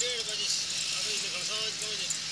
経路まで歩いてから騒ぎ込。